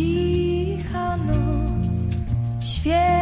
Cicha noc, świetna.